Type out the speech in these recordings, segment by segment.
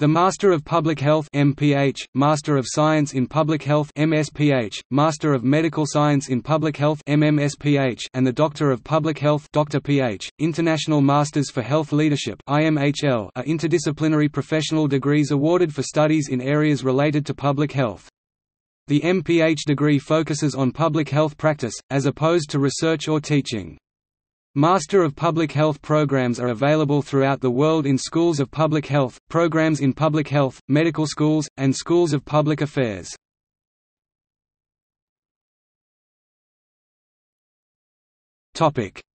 The Master of Public Health MPH, Master of Science in Public Health MSPH, Master of Medical Science in Public Health MMSPH, and the Doctor of Public Health Dr. PH, International Masters for Health Leadership IMHL, are interdisciplinary professional degrees awarded for studies in areas related to public health. The MPH degree focuses on public health practice, as opposed to research or teaching. Master of Public Health programs are available throughout the world in schools of public health, programs in public health, medical schools, and schools of public affairs.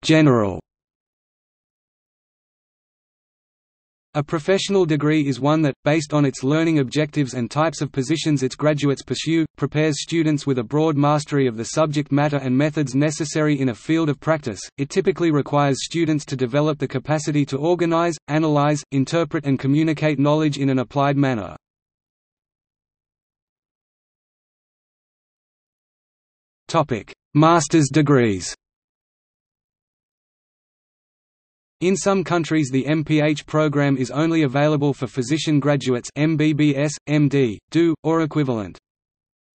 General A professional degree is one that, based on its learning objectives and types of positions its graduates pursue, prepares students with a broad mastery of the subject matter and methods necessary in a field of practice. It typically requires students to develop the capacity to organize, analyze, interpret and communicate knowledge in an applied manner. Topic: Master's degrees. In some countries the MPH program is only available for physician graduates MBBS, MD, DO, or equivalent.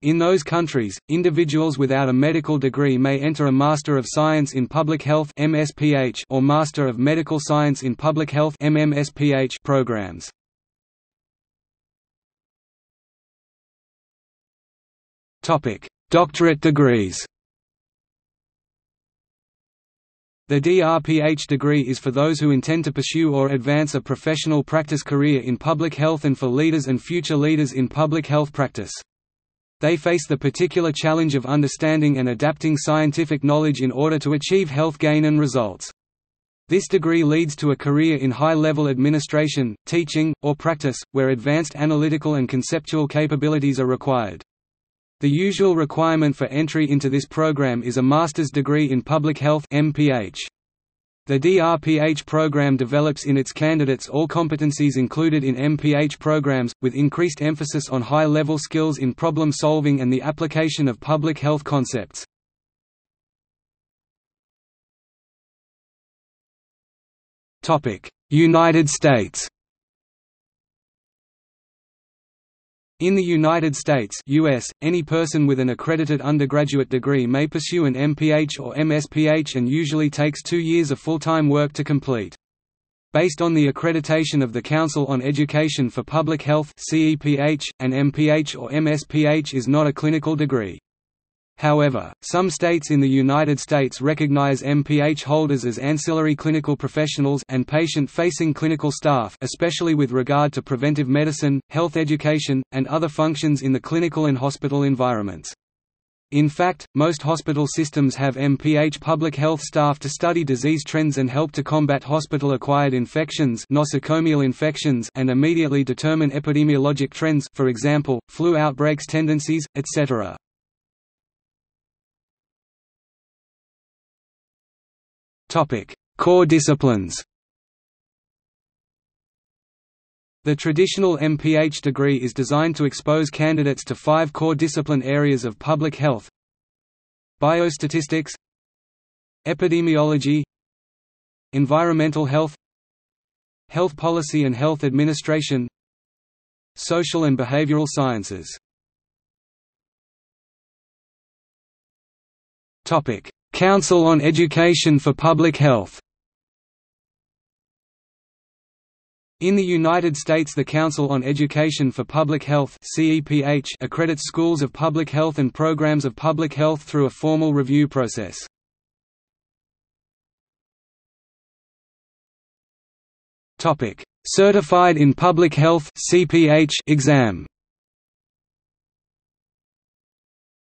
In those countries, individuals without a medical degree may enter a Master of Science in Public Health MSPH or Master of Medical Science in Public Health MMSPH programs. Topic: Doctorate degrees. The DRPH degree is for those who intend to pursue or advance a professional practice career in public health and for leaders and future leaders in public health practice. They face the particular challenge of understanding and adapting scientific knowledge in order to achieve health gain and results. This degree leads to a career in high-level administration, teaching, or practice, where advanced analytical and conceptual capabilities are required. The usual requirement for entry into this program is a master's degree in public health MPH. The DRPH program develops in its candidates all competencies included in MPH programs, with increased emphasis on high-level skills in problem solving and the application of public health concepts. United States In the United States US, any person with an accredited undergraduate degree may pursue an MPH or MSPH and usually takes two years of full-time work to complete. Based on the accreditation of the Council on Education for Public Health CEPH, an MPH or MSPH is not a clinical degree. However, some states in the United States recognize MPH holders as ancillary clinical professionals and patient-facing clinical staff especially with regard to preventive medicine, health education, and other functions in the clinical and hospital environments. In fact, most hospital systems have MPH public health staff to study disease trends and help to combat hospital-acquired infections nosocomial infections and immediately determine epidemiologic trends for example, flu outbreaks tendencies, etc. Topic: Core disciplines. The traditional MPH degree is designed to expose candidates to five core discipline areas of public health. Biostatistics. Epidemiology. Environmental health. Health policy and health administration. Social and behavioral sciences Council on Education for Public Health. In the United States the Council on Education for Public Health accredits schools of public health and programs of public health through a formal review process. Certified in Public Health exam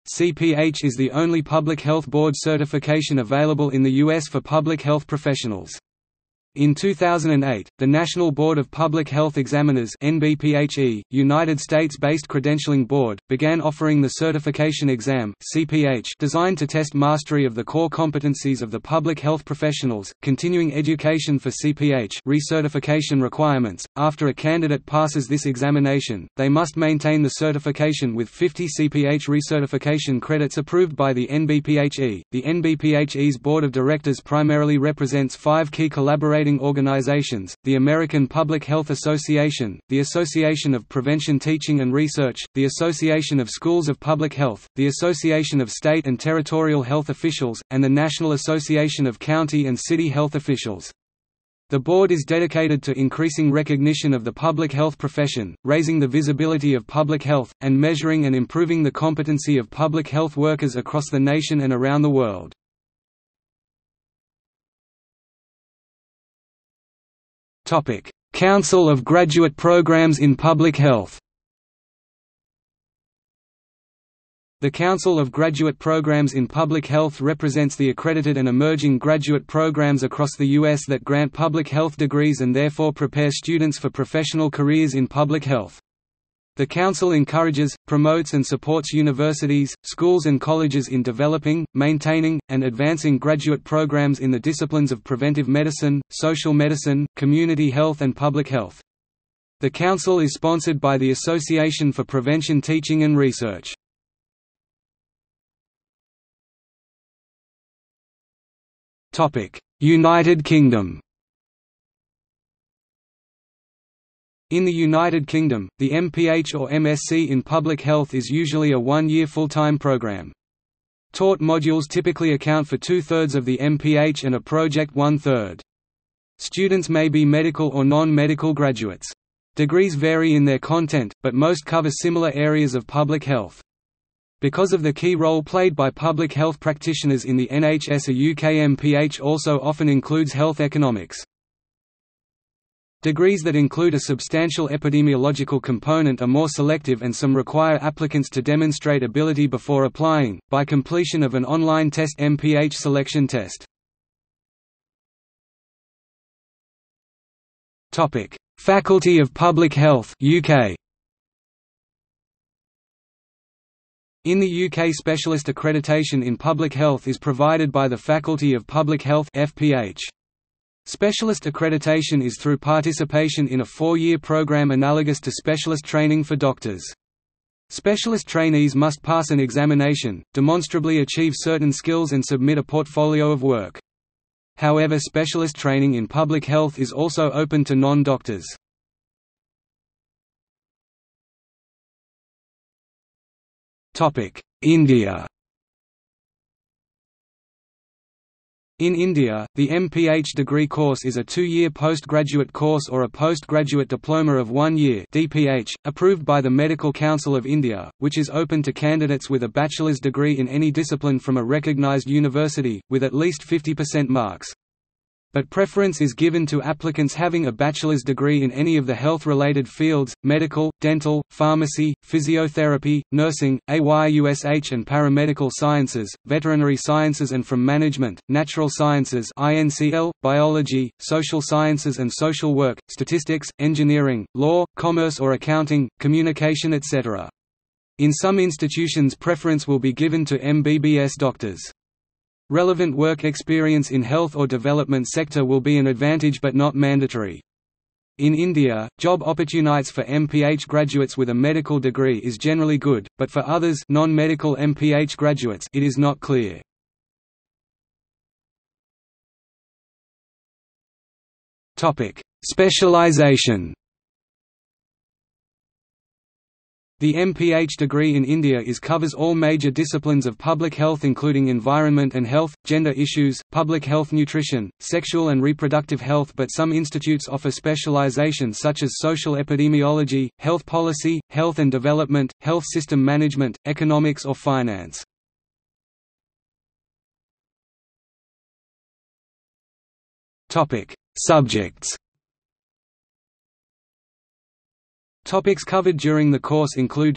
CPH is the only public health board certification available in the U.S. for public health professionals. In 2008, the National Board of Public Health Examiners NBPHE, United States-based credentialing board, began offering the certification exam CPH designed to test mastery of the core competencies of the public health professionals. Continuing education for CPH recertification requirements. After a candidate passes this examination, they must maintain the certification with 50 CPH recertification credits approved by the NBPHE. The NBPHE's board of directors primarily represents five key collaborators organizations, the American Public Health Association, the Association of Prevention Teaching and Research, the Association of Schools of Public Health, the Association of State and Territorial Health Officials, and the National Association of County and City Health Officials. The board is dedicated to increasing recognition of the public health profession, raising the visibility of public health, and measuring and improving the competency of public health workers across the nation and around the world. Council of Graduate Programs in Public Health The Council of Graduate Programs in Public Health represents the accredited and emerging graduate programs across the U.S. that grant public health degrees and therefore prepare students for professional careers in public health. The Council encourages, promotes and supports universities, schools and colleges in developing, maintaining, and advancing graduate programs in the disciplines of preventive medicine, social medicine, community health and public health. The Council is sponsored by the Association for Prevention Teaching and Research. United Kingdom In the United Kingdom, the MPH or MSc in Public Health is usually a one-year full-time program. Taught modules typically account for two-thirds of the MPH and a project one-third. Students may be medical or non-medical graduates. Degrees vary in their content, but most cover similar areas of public health. Because of the key role played by public health practitioners in the NHS a UK MPH also often includes health economics. Degrees that include a substantial epidemiological component are more selective and some require applicants to demonstrate ability before applying, by completion of an online test MPH selection test. Faculty of Public Health UK In the UK specialist accreditation in public health is provided by the Faculty of Public Health FPH. Specialist accreditation is through participation in a four-year program analogous to specialist training for doctors. Specialist trainees must pass an examination, demonstrably achieve certain skills and submit a portfolio of work. However specialist training in public health is also open to non-doctors. India In India, the MPH degree course is a two-year postgraduate course or a postgraduate diploma of one year DPH, approved by the Medical Council of India, which is open to candidates with a bachelor's degree in any discipline from a recognised university, with at least 50% marks but preference is given to applicants having a bachelor's degree in any of the health-related fields, medical, dental, pharmacy, physiotherapy, nursing, AYUSH and paramedical sciences, veterinary sciences and from management, natural sciences INCL, biology, social sciences and social work, statistics, engineering, law, commerce or accounting, communication etc. In some institutions preference will be given to MBBS doctors. Relevant work experience in health or development sector will be an advantage but not mandatory. In India, job opportunities for MPH graduates with a medical degree is generally good, but for others non-medical MPH graduates it is not clear. Specialization The MPH degree in India is covers all major disciplines of public health including environment and health, gender issues, public health nutrition, sexual and reproductive health but some institutes offer specializations such as social epidemiology, health policy, health and development, health system management, economics or finance. Subjects Topics covered during the course include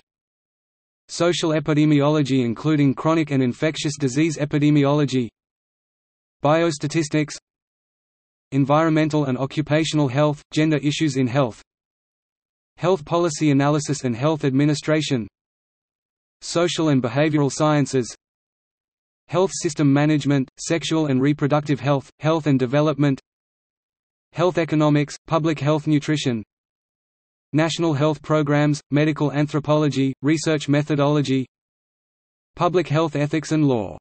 Social epidemiology including chronic and infectious disease epidemiology Biostatistics Environmental and occupational health, gender issues in health Health policy analysis and health administration Social and behavioral sciences Health system management, sexual and reproductive health, health and development Health economics, public health nutrition National Health Programs, Medical Anthropology, Research Methodology Public Health Ethics and Law